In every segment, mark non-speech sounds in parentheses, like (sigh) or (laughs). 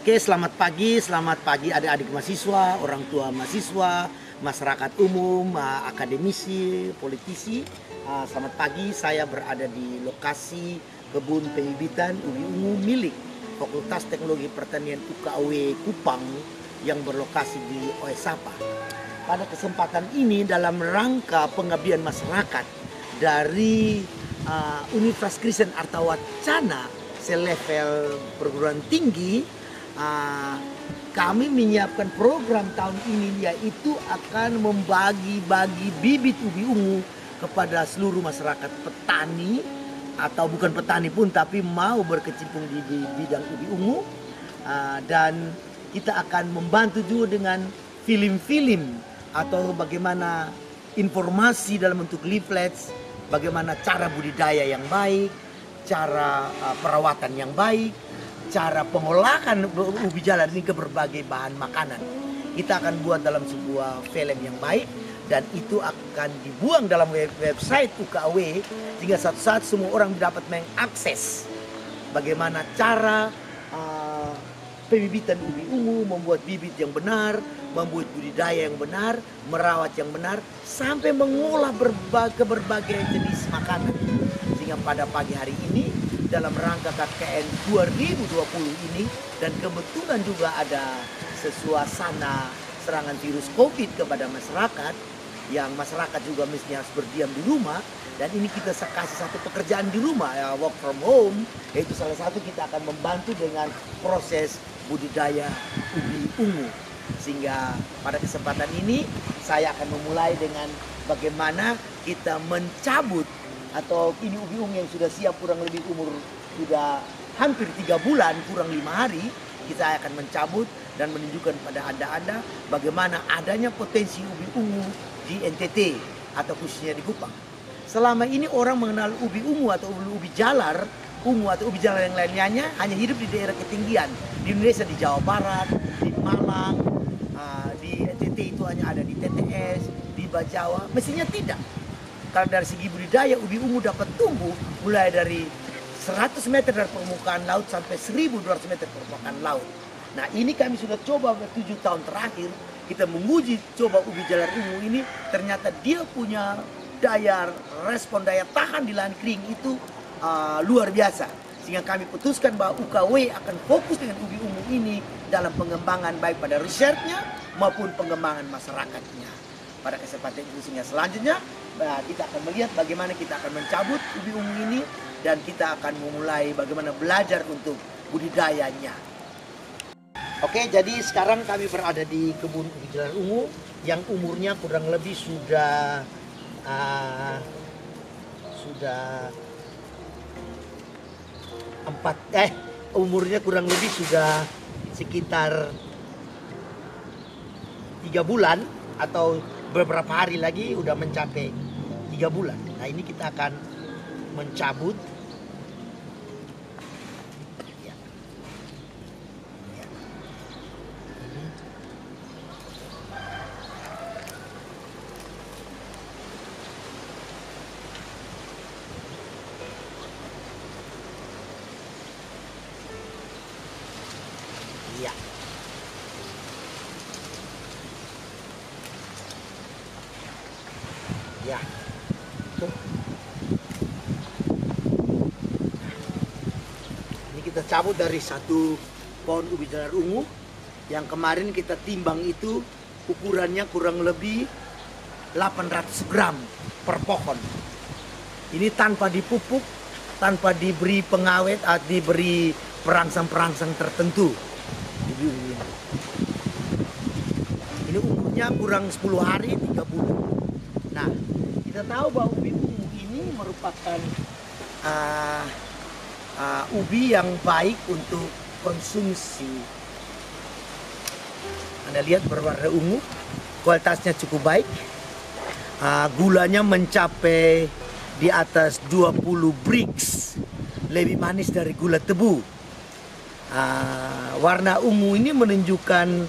Oke, selamat pagi, selamat pagi adik-adik mahasiswa, orang tua mahasiswa, masyarakat umum, akademisi, politisi. Uh, selamat pagi, saya berada di lokasi kebun pembibitan ubi ungu milik Fakultas Teknologi Pertanian UKW Kupang yang berlokasi di Oesapa. Pada kesempatan ini dalam rangka pengabdian masyarakat dari uh, Universitas Kristen Artawacana selevel perguruan tinggi uh, kami menyiapkan program tahun ini yaitu akan membagi-bagi bibit ubi ungu kepada seluruh masyarakat. Petani atau bukan petani pun tapi mau berkecimpung di, di bidang ubi ungu. Uh, dan kita akan membantu juga dengan film-film atau bagaimana informasi dalam bentuk leaflets, bagaimana cara budidaya yang baik, cara uh, perawatan yang baik, cara pengolahan ubi jalar ini ke berbagai bahan makanan. Kita akan buat dalam sebuah film yang baik dan itu akan dibuang dalam web website UKW sehingga satu saat semua orang dapat mengakses bagaimana cara uh, pembibitan ubi ungu, membuat bibit yang benar, membuat budidaya yang benar, merawat yang benar, sampai mengolah berbagai, berbagai jenis makanan. Sehingga pada pagi hari ini dalam rangka KKN 2020 ini dan kebetulan juga ada sesuasana serangan virus COVID kepada masyarakat yang masyarakat juga mestinya harus berdiam di rumah. Dan ini kita kasih satu pekerjaan di rumah ya work from home. Yaitu salah satu kita akan membantu dengan proses budidaya ubi ungu. Sehingga pada kesempatan ini saya akan memulai dengan bagaimana kita mencabut atau ini ubi ungu yang sudah siap kurang lebih umur sudah hampir tiga bulan kurang lima hari kita akan mencabut dan menunjukkan pada anda-anda bagaimana adanya potensi ubi ungu di NTT atau khususnya di Kupang. Selama ini orang mengenal ubi ungu atau ubi jalar, ungu atau ubi jalar yang lainnya hanya hidup di daerah ketinggian. Di Indonesia di Jawa Barat, di Malang, uh, di NTT itu hanya ada di TTS, di Bajawa. Mestinya tidak. Karena dari segi budidaya ubi ungu dapat tumbuh mulai dari 100 meter dari permukaan laut sampai 1200 meter permukaan laut. Nah ini kami sudah coba 7 tahun terakhir. Kita menguji coba ubi jalar ungu ini. Ternyata dia punya daya respon daya tahan di lahan kering itu uh, luar biasa. Sehingga kami putuskan bahwa UKW akan fokus dengan ubi ungu ini dalam pengembangan baik pada risetnya maupun pengembangan masyarakatnya pada kesempatan sehingga selanjutnya nah, kita akan melihat bagaimana kita akan mencabut ubi ungu ini dan kita akan memulai bagaimana belajar untuk budidayanya. Oke, jadi sekarang kami berada di kebun ubi jalar ungu yang umurnya kurang lebih sudah uh, sudah empat eh umurnya kurang lebih sudah sekitar tiga bulan atau beberapa hari lagi udah mencapai tiga bulan. Nah ini kita akan mencabut Iya. Ya. Tuh. Ini kita cabut dari satu pohon ubi jalar ungu yang kemarin kita timbang itu ukurannya kurang lebih 800 gram per pohon. Ini tanpa dipupuk, tanpa diberi pengawet, atau diberi perangsang-perangsang tertentu. Ini umurnya kurang 10 hari, 3 bulan. Nah, kita tahu bahwa ubi ungu ini merupakan uh, uh, ubi yang baik untuk konsumsi. Anda lihat berwarna ungu, kualitasnya cukup baik. Uh, gulanya mencapai di atas 20 brix, lebih manis dari gula tebu. Uh, warna ungu ini menunjukkan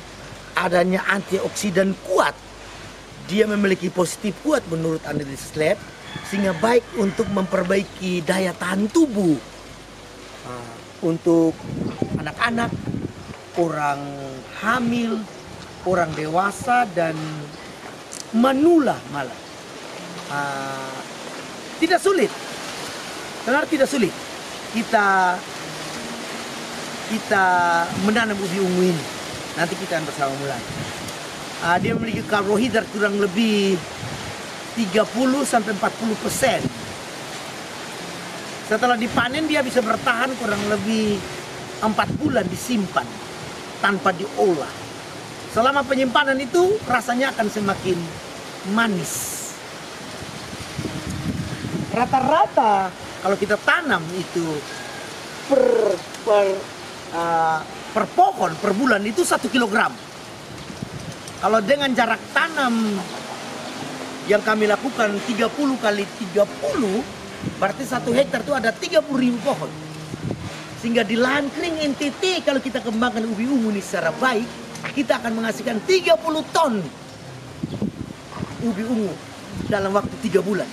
adanya antioksidan kuat. Dia memiliki positif kuat menurut analisis lab sehingga baik untuk memperbaiki daya tahan tubuh uh, untuk anak-anak, orang hamil, orang dewasa dan manula malah. Uh, tidak sulit. Benar tidak sulit. Kita kita menanam ubi ungu ini. Nanti kita akan bersama mulai. Uh, dia memiliki karbohidrat kurang lebih 30 sampai 40 persen. Setelah dipanen dia bisa bertahan kurang lebih empat bulan disimpan tanpa diolah. Selama penyimpanan itu rasanya akan semakin manis. Rata-rata kalau kita tanam itu per per uh, per pohon per bulan itu satu kilogram. Kalau dengan jarak tanam yang kami lakukan 30 kali 30 berarti satu hektar itu ada 30 ribu pohon. Sehingga di lahan kering NTT kalau kita kembangkan ubi ungu ini secara baik, kita akan menghasilkan 30 ton ubi ungu dalam waktu 3 bulan.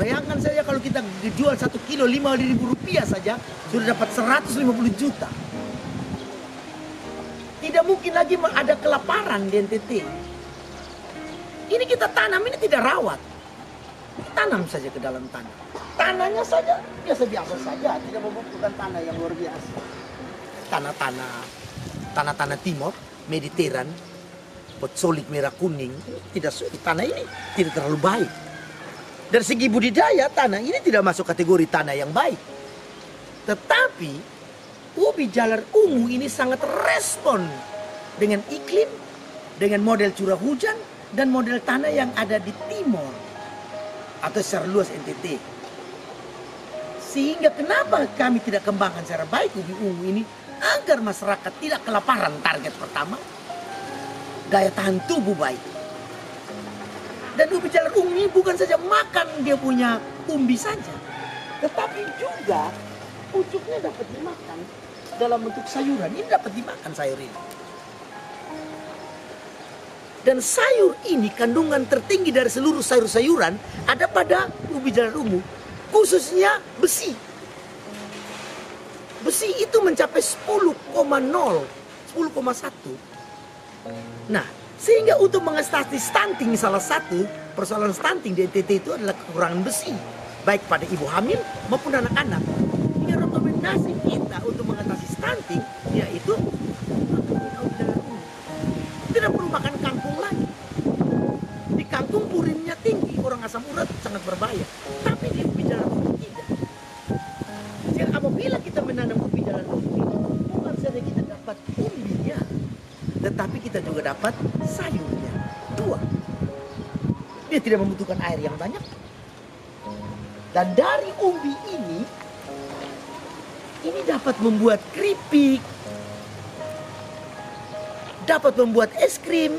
Bayangkan saja kalau kita jual satu kilo 5 ribu rupiah saja, sudah dapat 150 juta. Tidak mungkin lagi ada kelaparan di NTT. Ini kita tanam, ini tidak rawat tanam saja ke dalam tanah. Tanahnya saja biasa-biasa saja, tidak membutuhkan tanah yang luar biasa. Tanah-tanah, tanah-tanah timur, Mediteran, potsolik merah kuning, tidak sulit. Tanah ini tidak terlalu baik. Dari segi budidaya, tanah ini tidak masuk kategori tanah yang baik. Tetapi, ubi jalar ungu ini sangat respon dengan iklim, dengan model curah hujan, dan model tanah yang ada di timur atau secara luas NTT. Sehingga kenapa kami tidak kembangkan secara baik ubi ungu ini agar masyarakat tidak kelaparan target pertama. Daya tahan tubuh baik. Dan ubi jalar ungu ini bukan saja makan dia punya umbi saja. Tetapi juga pucuknya dapat dimakan dalam bentuk sayuran. Ini dapat dimakan sayur ini. Dan sayur ini kandungan tertinggi dari seluruh sayur-sayuran ada pada ubi jalan ungu. Khususnya besi. Besi itu mencapai 10,0, 10,1. Nah, sehingga untuk mengatasi stunting salah satu persoalan stunting di NTT itu adalah kekurangan besi. Baik pada ibu hamil maupun anak-anak. Rekomendasi kita untuk mengatasi stunting yaitu tidak perlu makan kangkung lagi. Di kangkung purinnya tinggi, orang asam urat sangat berbahaya. Tapi di ubi jalan ubi tidak. Jadi apabila kita menanam ubi jalan ubi, bukan saja kita dapat umbinya, tetapi kita juga dapat sayurnya. Dua. Dia tidak membutuhkan air yang banyak. Dan dari umbi ini, ini dapat membuat keripik, dapat membuat es krim,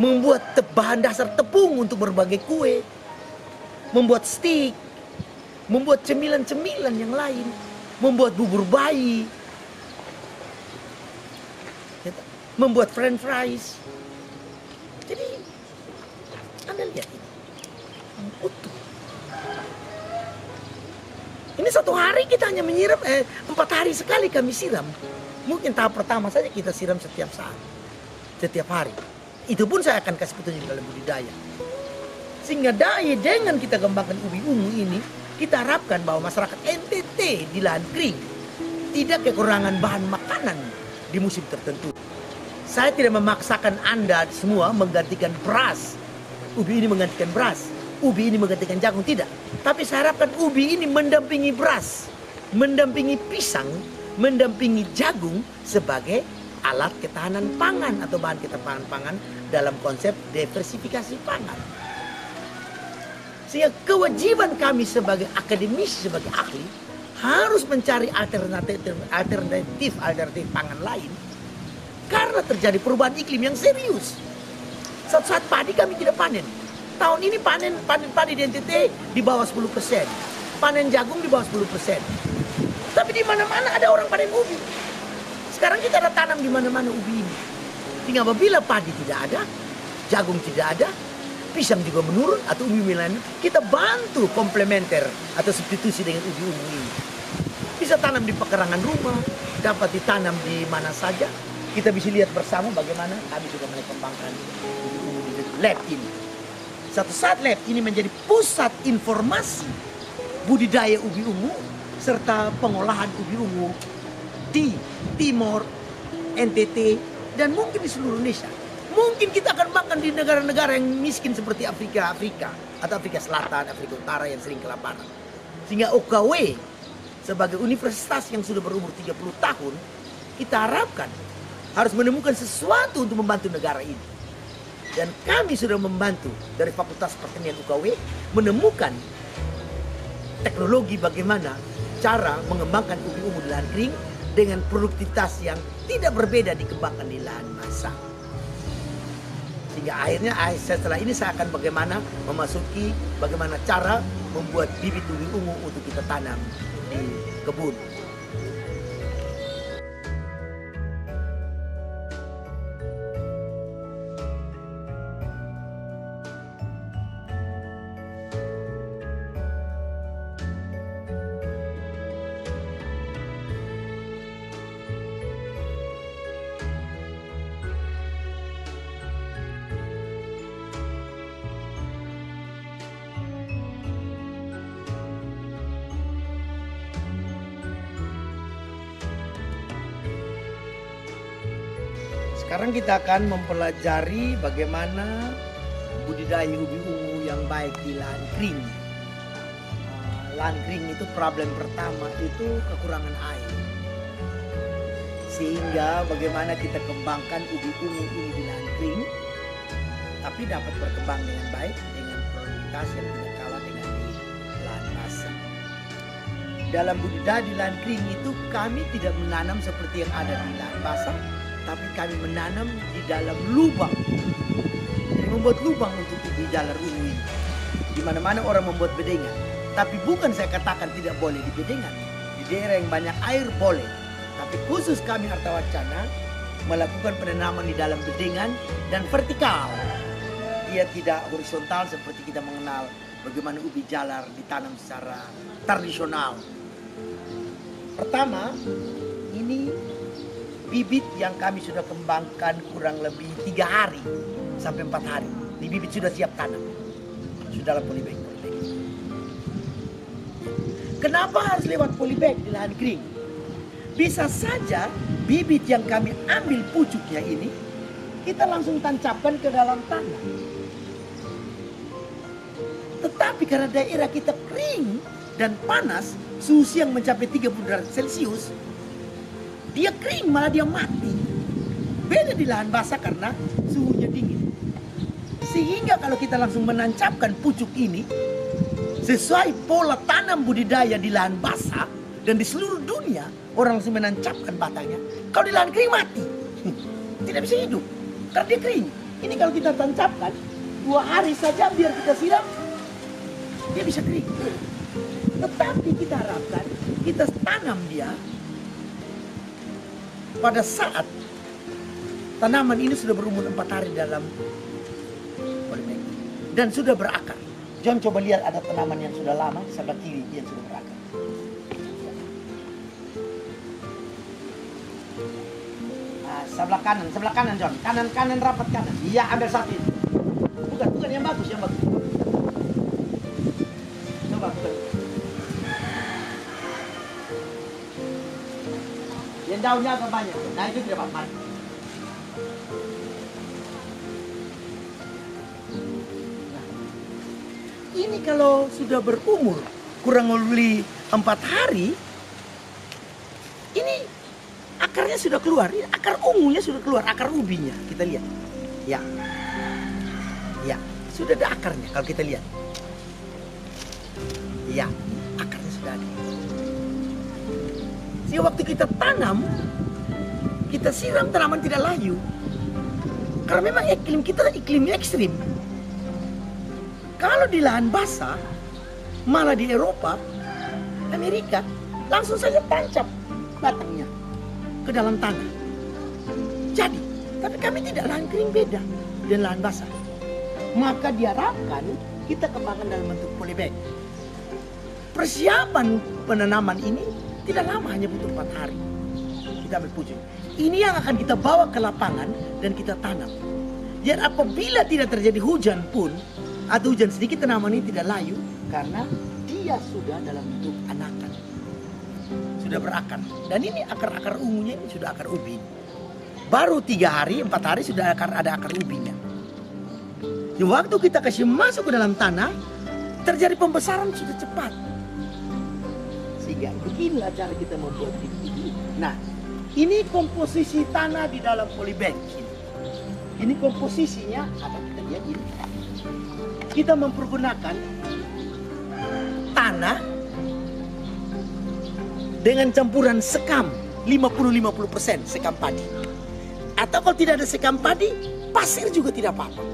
membuat bahan dasar tepung untuk berbagai kue, membuat stik, membuat cemilan-cemilan yang lain, membuat bubur bayi, membuat french fries. Jadi, Anda lihat ini, utuh. Ini satu hari kita hanya menyiram, eh, empat hari sekali kami siram. Mungkin tahap pertama saja kita siram setiap saat, setiap hari. Itu pun saya akan kasih petunjuk dalam budidaya. Sehingga daya dengan kita kembangkan ubi ungu ini, kita harapkan bahwa masyarakat NTT di lahan kering tidak kekurangan bahan makanan di musim tertentu. Saya tidak memaksakan Anda semua menggantikan beras. Ubi ini menggantikan beras. Ubi ini menggantikan jagung, tidak. Tapi saya harapkan ubi ini mendampingi beras, mendampingi pisang, mendampingi jagung sebagai alat ketahanan pangan atau bahan ketahanan pangan dalam konsep diversifikasi pangan. Sehingga kewajiban kami sebagai akademisi, sebagai ahli, harus mencari alternatif alternatif alternatif pangan lain karena terjadi perubahan iklim yang serius. Saat saat padi kami tidak panen. Tahun ini panen panen padi di NTT di bawah 10 persen. Panen jagung di bawah 10 persen. Tapi di mana-mana ada orang panen ubi. Sekarang kita ada tanam di mana-mana ubi ini. Tinggal apabila padi tidak ada, jagung tidak ada, pisang juga menurun atau ubi milan, kita bantu komplementer atau substitusi dengan ubi ungu ini. Bisa tanam di pekarangan rumah, dapat ditanam di mana saja. Kita bisa lihat bersama bagaimana kami sudah mulai kembangkan ubi ungu di lab ini. Satu lab ini menjadi pusat informasi budidaya ubi ungu serta pengolahan ubi ungu di Timor, NTT, dan mungkin di seluruh Indonesia. Mungkin kita akan makan di negara-negara yang miskin seperti Afrika, Afrika, atau Afrika Selatan, Afrika Utara yang sering kelaparan. Sehingga OKW sebagai universitas yang sudah berumur 30 tahun, kita harapkan harus menemukan sesuatu untuk membantu negara ini. Dan kami sudah membantu dari Fakultas Pertanian UKW menemukan teknologi bagaimana cara mengembangkan ubi ungu di lahan kering dengan produktivitas yang tidak berbeda dikembangkan di lahan basah. Sehingga akhirnya setelah ini saya akan bagaimana memasuki bagaimana cara membuat bibit ubi ungu untuk kita tanam di kebun. Sekarang kita akan mempelajari bagaimana budidaya ubi ungu yang baik di lahan kering. Uh, lahan kering itu problem pertama itu kekurangan air. Sehingga bagaimana kita kembangkan ubi ungu ini di lahan kering, tapi dapat berkembang dengan baik dengan prioritas yang tidak kalah dengan di lahan basah. Dalam budidaya di lahan kering itu kami tidak menanam seperti yang ada di lahan basah, tapi kami menanam di dalam lubang. Jadi membuat lubang untuk di jalan ungu ini. Di mana-mana orang membuat bedengan. Tapi bukan saya katakan tidak boleh di bedengan. Di daerah yang banyak air boleh. Tapi khusus kami Harta Wacana melakukan penanaman di dalam bedengan dan vertikal. Dia tidak horizontal seperti kita mengenal bagaimana ubi jalar ditanam secara tradisional. Pertama, ini bibit yang kami sudah kembangkan kurang lebih tiga hari sampai empat hari. Ini bibit sudah siap tanam. Sudah dalam polybag. Kenapa harus lewat polybag di lahan kering? Bisa saja bibit yang kami ambil pucuknya ini, kita langsung tancapkan ke dalam tanah. Tetapi karena daerah kita kering dan panas, suhu yang mencapai 30 derajat Celcius, dia kering malah dia mati. Beda di lahan basah karena suhunya dingin. Sehingga kalau kita langsung menancapkan pucuk ini sesuai pola tanam budidaya di lahan basah dan di seluruh dunia orang langsung menancapkan batangnya. Kalau di lahan kering mati, (laughs) tidak bisa hidup karena dia kering. Ini kalau kita tancapkan dua hari saja biar kita siram, dia bisa kering. Tetapi kita harapkan kita tanam dia pada saat tanaman ini sudah berumur empat hari dalam polimeng dan sudah berakar. John coba lihat ada tanaman yang sudah lama sebelah kiri yang sudah berakar. Nah, sebelah kanan, sebelah kanan John, kanan kanan rapat kanan. Iya ambil satu. Bukan, bukan yang bagus, yang bagus. Daunnya agak banyak. Nah itu tidak apa-apa. Nah, ini kalau sudah berumur kurang lebih empat hari, ini akarnya sudah keluar. Ini akar ungunya sudah keluar, akar ubinya. Kita lihat. Ya. Ya, sudah ada akarnya kalau kita lihat. Ya, akarnya sudah ada. Sehingga waktu kita tanam, kita siram tanaman tidak layu. Karena memang iklim kita iklim ekstrim. Kalau di lahan basah, malah di Eropa, Amerika, langsung saja tancap batangnya ke dalam tanah. Jadi, tapi kami tidak lahan kering beda dengan lahan basah. Maka diharapkan kita kembangkan dalam bentuk polybag. Persiapan penanaman ini tidak lama hanya butuh empat hari. kita ambil pucuk. Ini yang akan kita bawa ke lapangan dan kita tanam. Dan apabila tidak terjadi hujan pun atau hujan sedikit tanaman ini tidak layu karena dia sudah dalam bentuk anakan. Sudah berakar. Dan ini akar-akar ungunya ini sudah akar ubi. Baru tiga hari, empat hari sudah akar, ada akar ubinya. Di waktu kita kasih masuk ke dalam tanah, terjadi pembesaran sudah cepat. Sehingga beginilah cara kita membuat ini. Nah, ini komposisi tanah di dalam polybag. Ini, ini komposisinya apa kita lihat ini. Kita mempergunakan tanah dengan campuran sekam 50-50% sekam padi. Atau kalau tidak ada sekam padi, pasir juga tidak apa-apa.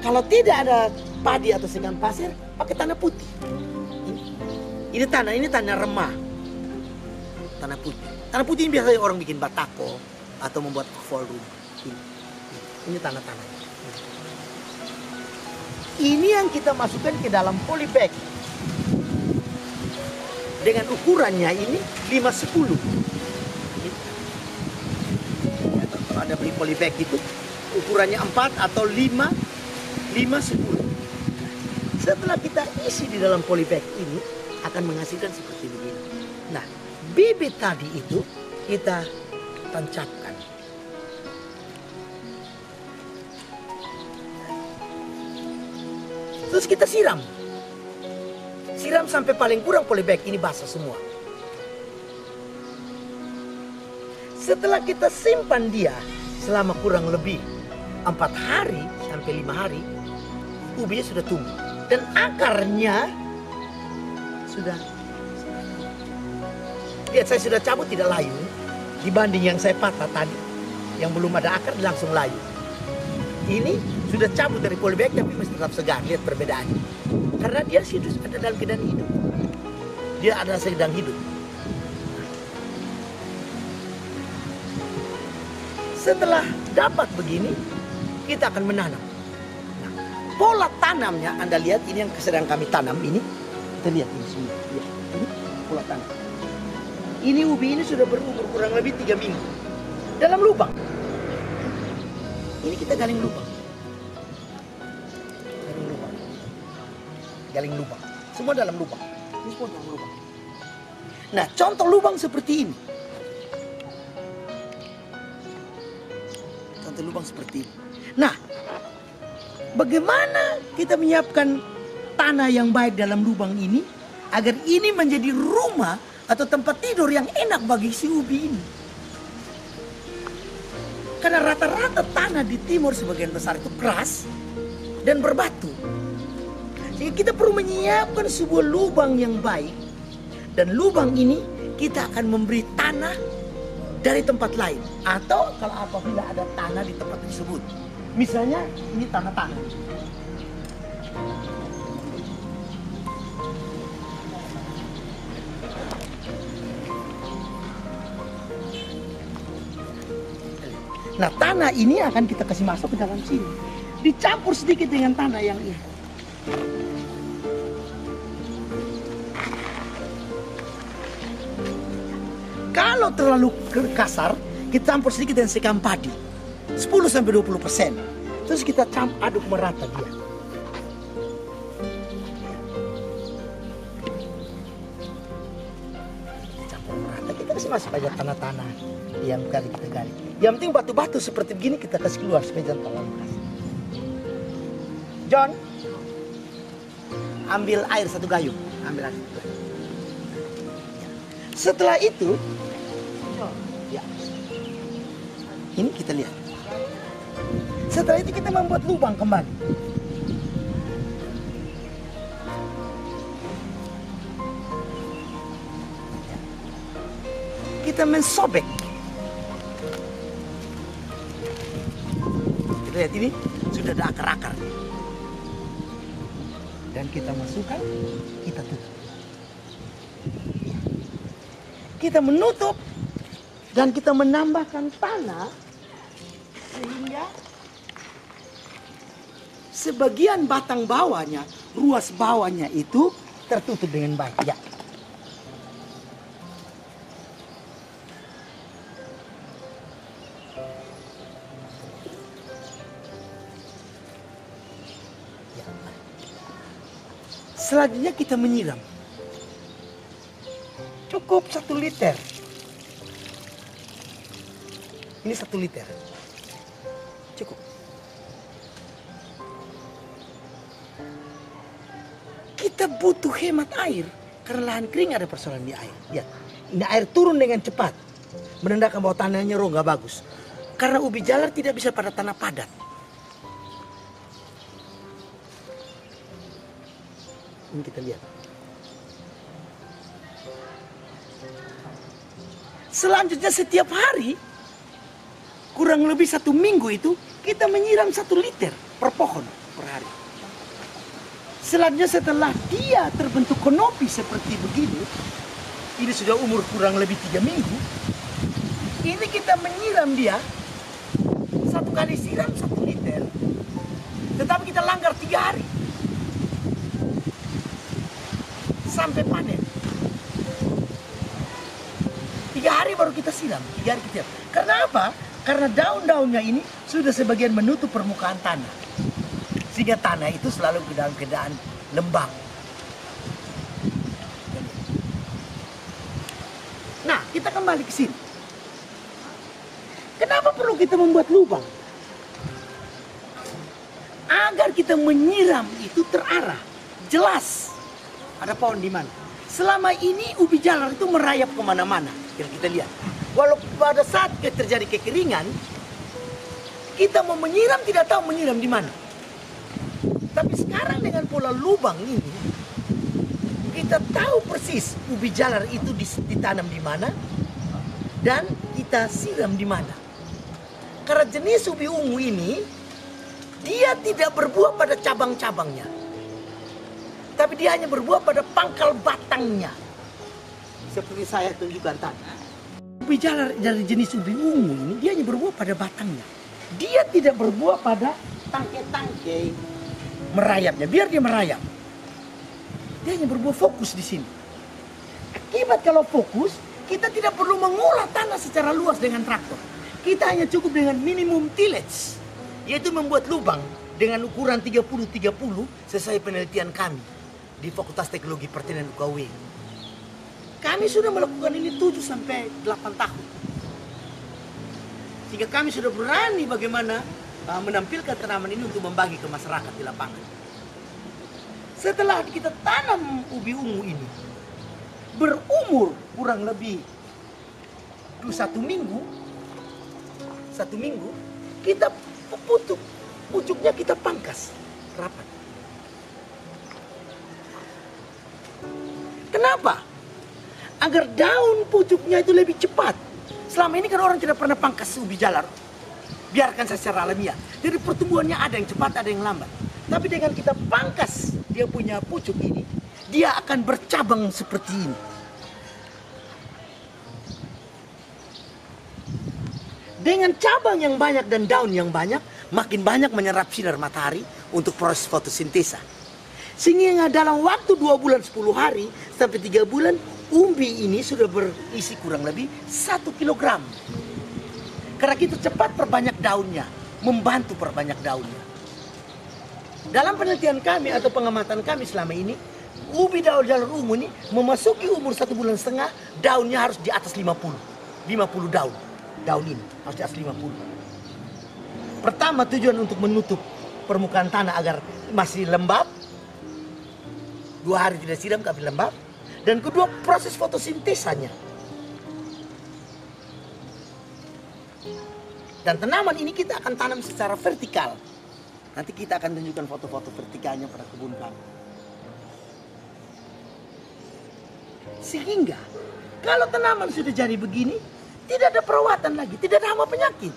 Kalau tidak ada padi atau sekam pasir, pakai tanah putih. Ini, tanah, ini tanah remah. Tanah putih. Tanah putih ini biasanya orang bikin batako atau membuat room. Ini, tanah-tanah. Ini yang kita masukkan ke dalam polybag. Dengan ukurannya ini 510. Kalau ada beli polybag itu ukurannya 4 atau 5 510. Setelah kita isi di dalam polybag ini akan menghasilkan seperti begini. Nah, bibit tadi itu kita tancapkan. Terus kita siram. Siram sampai paling kurang polybag ini basah semua. Setelah kita simpan dia selama kurang lebih empat hari sampai lima hari, ubinya sudah tumbuh dan akarnya sudah. Lihat saya sudah cabut tidak layu dibanding yang saya patah tadi. Yang belum ada akar langsung layu. Ini sudah cabut dari polybag tapi masih tetap segar. Lihat perbedaannya. Karena dia hidup ada dalam keadaan hidup. Dia ada sedang hidup. Setelah dapat begini kita akan menanam. Nah, pola tanamnya anda lihat ini yang sedang kami tanam ini kita lihat. Ini semua lihat. ini pola tanam ini ubi ini sudah berumur kurang lebih tiga minggu. Dalam lubang. Ini kita galing lubang. Galing lubang. Galing lubang. Semua dalam lubang. Ini semua dalam lubang. Nah contoh lubang seperti ini. Contoh lubang seperti ini. Nah bagaimana kita menyiapkan tanah yang baik dalam lubang ini agar ini menjadi rumah atau tempat tidur yang enak bagi si ubi ini. Karena rata-rata tanah di timur sebagian besar itu keras dan berbatu. Jadi kita perlu menyiapkan sebuah lubang yang baik. Dan lubang ini kita akan memberi tanah dari tempat lain. Atau kalau apabila ada tanah di tempat tersebut. Misalnya ini tanah-tanah. Nah tanah ini akan kita kasih masuk ke dalam sini. Dicampur sedikit dengan tanah yang ini. Kalau terlalu kasar, kita campur sedikit dengan sekam padi. 10 sampai 20 persen. Terus kita campur aduk merata dia. Campur merata, kita kasih masuk aja tanah-tanah yang kali kita gali. Yang penting batu-batu seperti begini kita kasih keluar supaya jangan terlalu keras. John, ambil air satu gayung, ambil air. Setelah itu, ya, ini kita lihat. Setelah itu kita membuat lubang kembali. Kita mensobek lihat ini sudah ada akar-akar. Dan kita masukkan, kita tutup. Kita menutup dan kita menambahkan tanah sehingga sebagian batang bawahnya, ruas bawahnya itu tertutup dengan baik. Ya. Selanjutnya kita menyiram. Cukup satu liter. Ini satu liter. Cukup. Kita butuh hemat air. Karena lahan kering ada persoalan di air. Ya, ini air turun dengan cepat. Menandakan bahwa tanahnya roh nggak bagus. Karena ubi jalar tidak bisa pada tanah padat. Ini kita lihat. Selanjutnya setiap hari, kurang lebih satu minggu itu, kita menyiram satu liter per pohon per hari. Selanjutnya setelah dia terbentuk konopi seperti begini, ini sudah umur kurang lebih tiga minggu, ini kita menyiram dia satu kali siram satu liter, tetapi kita langgar tiga hari sampai panen. Tiga hari baru kita siram, tiga hari kita. Karena apa? Karena daun-daunnya ini sudah sebagian menutup permukaan tanah. Sehingga tanah itu selalu ke dalam keadaan lembab. Nah, kita kembali ke sini. Kenapa perlu kita membuat lubang? Agar kita menyiram itu terarah, jelas ada pohon di mana. Selama ini ubi jalar itu merayap ke mana-mana, yang kita lihat. Walau pada saat terjadi kekeringan, kita mau menyiram tidak tahu menyiram di mana. Tapi sekarang dengan pola lubang ini, kita tahu persis ubi jalar itu ditanam di mana dan kita siram di mana. Karena jenis ubi ungu ini, dia tidak berbuah pada cabang-cabangnya. Tapi dia hanya berbuah pada pangkal batangnya. Seperti saya tunjukkan tadi. Ubi jalar dari jenis ubi ungu ini, dia hanya berbuah pada batangnya. Dia tidak berbuah pada tangke-tangke merayapnya. Biar dia merayap. Dia hanya berbuah fokus di sini. Akibat kalau fokus, kita tidak perlu mengolah tanah secara luas dengan traktor. Kita hanya cukup dengan minimum tillage, yaitu membuat lubang dengan ukuran 30-30 sesuai penelitian kami di Fakultas Teknologi Pertanian UKW. Kami sudah melakukan ini 7 sampai 8 tahun. Sehingga kami sudah berani bagaimana uh, menampilkan tanaman ini untuk membagi ke masyarakat di lapangan. Setelah kita tanam ubi ungu ini, berumur kurang lebih satu minggu, satu minggu, kita putuk, pucuknya kita pangkas rapat. Kenapa? Agar daun pucuknya itu lebih cepat. Selama ini kan orang tidak pernah pangkas ubi jalar. Biarkan secara alamiah. Jadi pertumbuhannya ada yang cepat, ada yang lambat. Tapi dengan kita pangkas dia punya pucuk ini, dia akan bercabang seperti ini. Dengan cabang yang banyak dan daun yang banyak, makin banyak menyerap sinar matahari untuk proses fotosintesa. Sehingga dalam waktu 2 bulan 10 hari sampai 3 bulan, umbi ini sudah berisi kurang lebih 1 kilogram. Karena kita cepat perbanyak daunnya, membantu perbanyak daunnya. Dalam penelitian kami atau pengamatan kami selama ini, ubi daun jalur ungu ini memasuki umur satu bulan setengah, daunnya harus di atas 50. 50 daun daun ini harus di atas 50. Pertama tujuan untuk menutup permukaan tanah agar masih lembab. Dua hari tidak siram tapi lembab. Dan kedua proses fotosintesanya. Dan tanaman ini kita akan tanam secara vertikal. Nanti kita akan tunjukkan foto-foto vertikalnya pada kebun kami. Sehingga kalau tanaman sudah jadi begini, tidak ada perawatan lagi, tidak ada hama penyakit.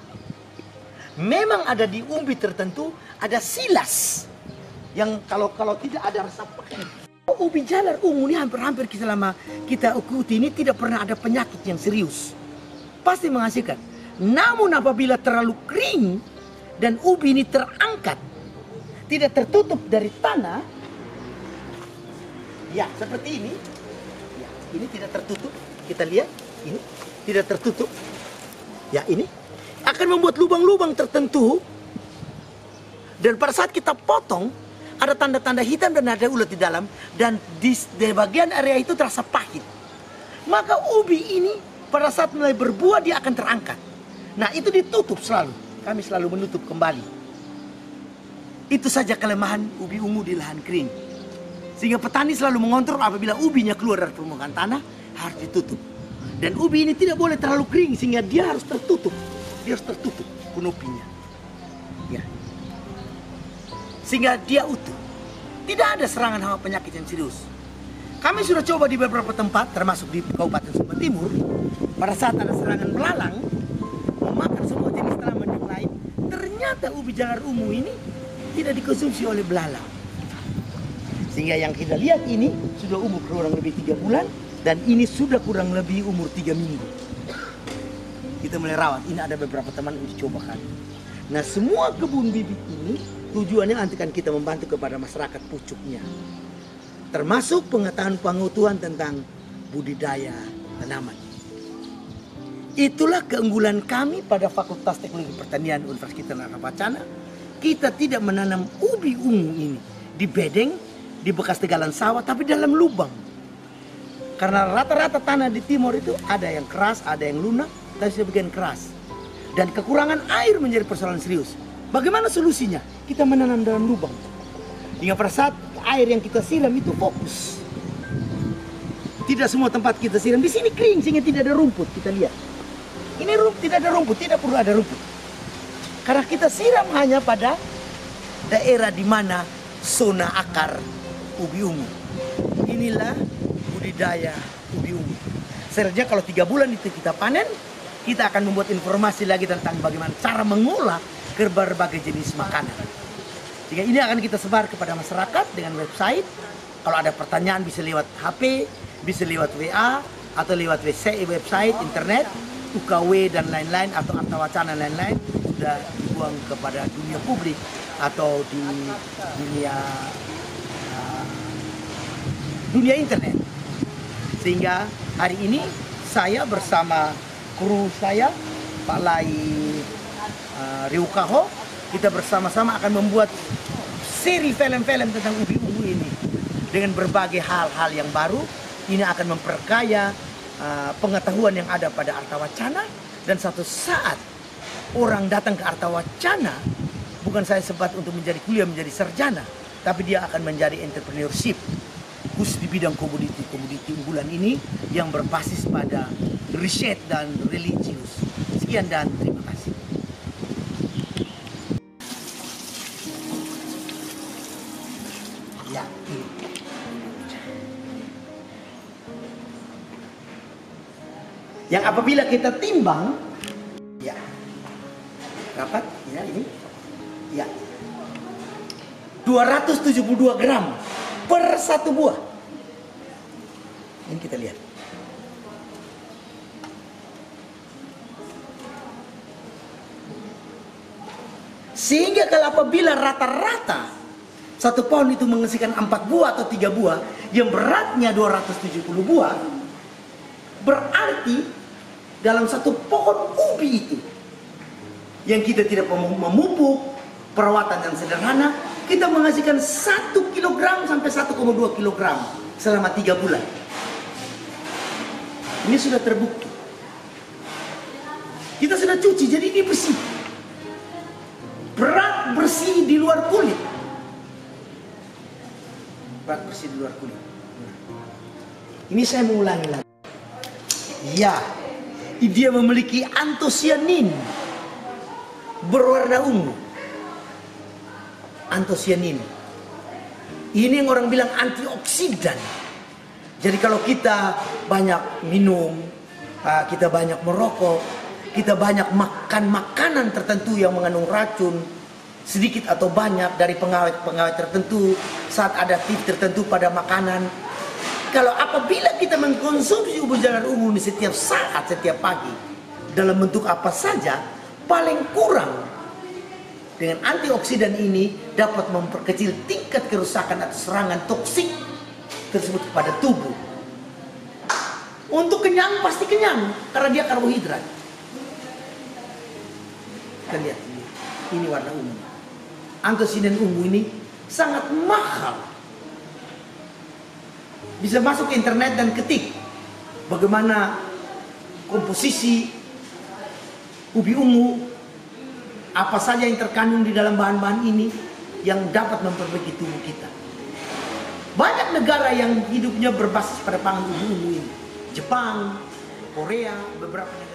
Memang ada di umbi tertentu ada silas yang kalau kalau tidak ada rasa pekat. Ubi jalar ungu ini hampir-hampir selama kita ikuti ini tidak pernah ada penyakit yang serius. Pasti menghasilkan. Namun apabila terlalu kering dan ubi ini terangkat, tidak tertutup dari tanah, ya seperti ini, ya ini tidak tertutup. Kita lihat ini tidak tertutup. Ya ini akan membuat lubang-lubang tertentu dan pada saat kita potong ada tanda-tanda hitam dan ada ulat di dalam dan di, di bagian area itu terasa pahit. Maka ubi ini pada saat mulai berbuah dia akan terangkat. Nah itu ditutup selalu. Kami selalu menutup kembali. Itu saja kelemahan ubi ungu di lahan kering. Sehingga petani selalu mengontrol apabila ubinya keluar dari permukaan tanah harus ditutup. Dan ubi ini tidak boleh terlalu kering sehingga dia harus tertutup. Dia harus tertutup penupinya. Sehingga dia utuh. Tidak ada serangan hama penyakit yang serius. Kami sudah coba di beberapa tempat, termasuk di Kabupaten Sumba Timur, pada saat ada serangan belalang, memakan semua jenis tanaman yang lain, ternyata ubi jalar ungu ini tidak dikonsumsi oleh belalang. Sehingga yang kita lihat ini sudah umur kurang lebih tiga bulan, dan ini sudah kurang lebih umur tiga minggu. Kita mulai rawat, ini ada beberapa teman yang dicobakan. Nah semua kebun bibit ini tujuannya nanti kan kita membantu kepada masyarakat pucuknya termasuk pengetahuan pengutuhan tentang budidaya tanaman. Itulah keunggulan kami pada Fakultas Teknologi Pertanian Universitas Narapacana. Kita tidak menanam ubi ungu ini di bedeng, di bekas tegalan sawah, tapi dalam lubang. Karena rata-rata tanah di timur itu ada yang keras, ada yang lunak, tapi sebagian keras. Dan kekurangan air menjadi persoalan serius. Bagaimana solusinya? Kita menanam dalam lubang. Hingga pada saat air yang kita siram itu fokus. Tidak semua tempat kita siram. Di sini kering sehingga tidak ada rumput. Kita lihat. Ini rumput, tidak ada rumput, tidak perlu ada rumput. Karena kita siram hanya pada daerah di mana zona akar ubi ungu. Inilah budidaya ubi ungu. Seharusnya kalau tiga bulan itu kita panen, kita akan membuat informasi lagi tentang bagaimana cara mengolah ke berbagai jenis makanan. Sehingga ini akan kita sebar kepada masyarakat dengan website. Kalau ada pertanyaan bisa lewat HP, bisa lewat WA, atau lewat WC, website, internet, UKW dan lain-lain, atau Arta Wacana lain-lain, sudah dibuang kepada dunia publik atau di dunia uh, dunia internet. Sehingga hari ini saya bersama kru saya, Pak Lai uh, Riukaho, kita bersama-sama akan membuat seri film-film tentang ubi ungu ini dengan berbagai hal-hal yang baru ini akan memperkaya uh, pengetahuan yang ada pada Arta Wacana dan satu saat orang datang ke Arta Wacana bukan saya sempat untuk menjadi kuliah menjadi sarjana tapi dia akan menjadi entrepreneurship khusus di bidang komoditi-komoditi unggulan ini yang berbasis pada riset dan religius. Sekian dan terima kasih. Yang apabila kita timbang, ya, rapat, ya ini, ya, 272 gram per satu buah. Ini kita lihat. Sehingga kalau apabila rata-rata satu pohon itu menghasilkan empat buah atau tiga buah yang beratnya 270 buah, berarti dalam satu pohon ubi itu yang kita tidak memupuk perawatan yang sederhana, kita menghasilkan satu kilogram sampai 1,2 kilogram selama tiga bulan. Ini sudah terbukti. Kita sudah cuci, jadi ini bersih. Berat bersih di luar kulit. Berat bersih di luar kulit. Ini saya mengulangi lagi. Ya, dia memiliki antosianin berwarna ungu. Antosianin. Ini yang orang bilang antioksidan. Jadi kalau kita banyak minum, ah, kita banyak merokok, kita banyak makan makanan tertentu yang mengandung racun, sedikit atau banyak dari pengawet-pengawet tertentu, saat ada tips tertentu pada makanan. Kalau apabila kita mengkonsumsi ubi jalar ungu di setiap saat, setiap pagi, dalam bentuk apa saja, paling kurang dengan antioksidan ini dapat memperkecil tingkat kerusakan atau serangan toksik tersebut kepada tubuh. Untuk kenyang pasti kenyang karena dia karbohidrat. Kita lihat ini, ini warna ungu. Antosidan ungu ini sangat mahal. Bisa masuk ke internet dan ketik bagaimana komposisi ubi ungu, apa saja yang terkandung di dalam bahan-bahan ini yang dapat memperbaiki tubuh kita. Banyak negara yang hidupnya berbasis pada pangan ubi ungu ini. Jepang, Korea, beberapa negara